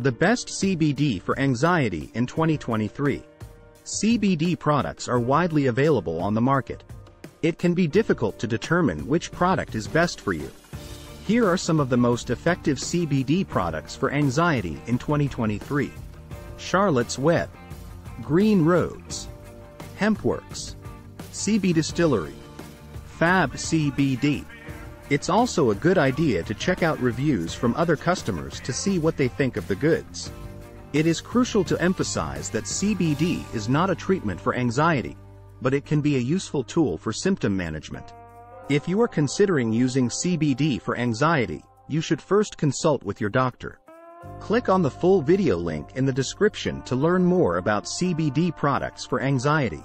The best CBD for anxiety in 2023. CBD products are widely available on the market. It can be difficult to determine which product is best for you. Here are some of the most effective CBD products for anxiety in 2023. Charlotte's Web, Green Roads, Hempworx, CB Distillery, FAB CBD. It's also a good idea to check out reviews from other customers to see what they think of the goods. It is crucial to emphasize that CBD is not a treatment for anxiety, but it can be a useful tool for symptom management. If you are considering using CBD for anxiety, you should first consult with your doctor. Click on the full video link in the description to learn more about CBD products for anxiety.